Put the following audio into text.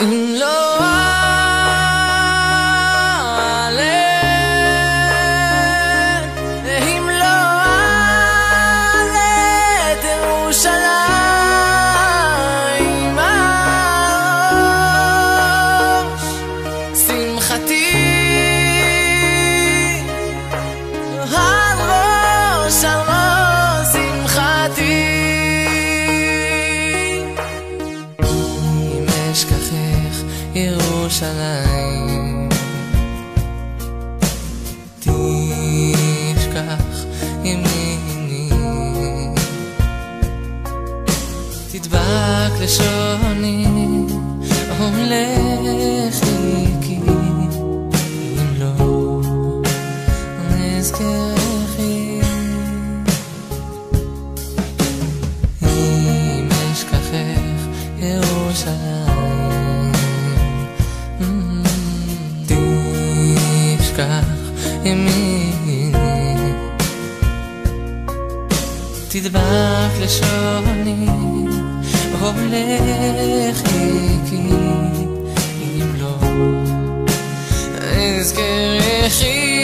You know ירושלים תשכח ימיני תדבק לשוני ומלכי כי אם לא נזכרכי אם אשכחך ירושלים כך ימיני תדבק לשוני הולך איתי אם לא אזכר יחיד.